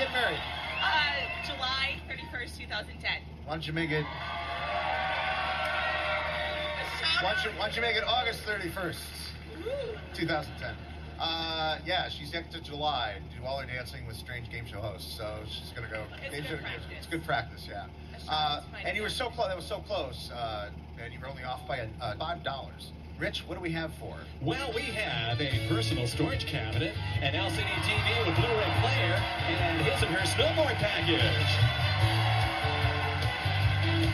get married? Uh, July 31st, 2010. Why don't you make it? Why don't you, why don't you make it August 31st, 2010? Uh, yeah, she's next to July. Do all her dancing with strange game show hosts. So she's gonna go. It's game good show, practice. It's good practice, yeah. Uh, and you were so close. That was so close. Uh, and you were only off by a, uh, five dollars. Rich, what do we have for? Well, we have a personal storage cabinet, an LCD TV with Blu-ray player, and her snowboard package.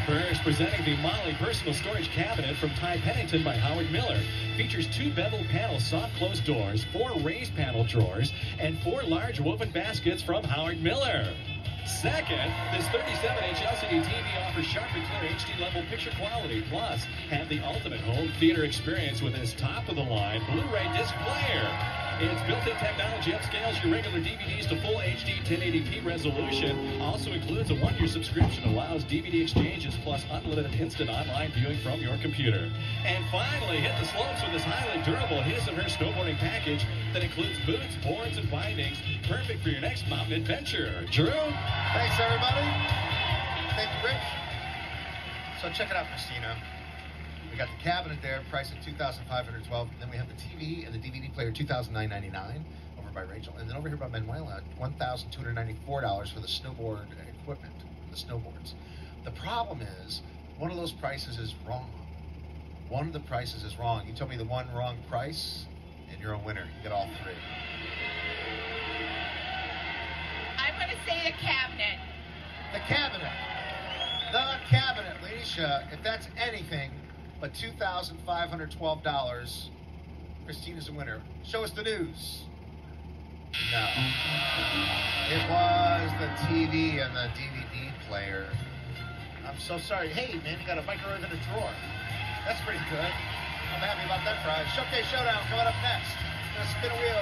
First, presenting the Molly Personal Storage Cabinet from Ty Pennington by Howard Miller. Features two bevel panel soft close doors, four raised panel drawers, and four large woven baskets from Howard Miller. Second, this 37-inch LCD TV offers sharp and clear HD level picture quality. Plus, have the ultimate home theater experience with this top-of-the-line Blu-ray disc player. Its built-in technology upscales your regular DVDs to full HD 1080p resolution. Also includes a one-year subscription, allows DVD exchanges plus unlimited instant online viewing from your computer. And finally, hit the slopes with this highly durable his and her snowboarding package that includes boots, boards, and bindings, perfect for your next mountain adventure. Drew? Thanks, everybody. Thank you, Rich. So check it out, Christina. We got the cabinet there, priced at 2512 Then we have the TV and the DVD player, 2999 by Rachel. And then over here by Manuela, one thousand two hundred ninety four dollars for the snowboard equipment, the snowboards. The problem is, one of those prices is wrong. One of the prices is wrong. You told me the one wrong price, and you're a winner. You get all three. I'm going to say the cabinet. The cabinet. The cabinet, Leisha. Uh, if that's anything but $2,512, Christina's a winner. Show us the news. No. It was the TV and the DVD player. I'm so sorry. Hey, man, you got a microwave in a drawer. That's pretty good. I'm happy about that prize. Showcase Showdown coming up next. Gonna spin a wheel.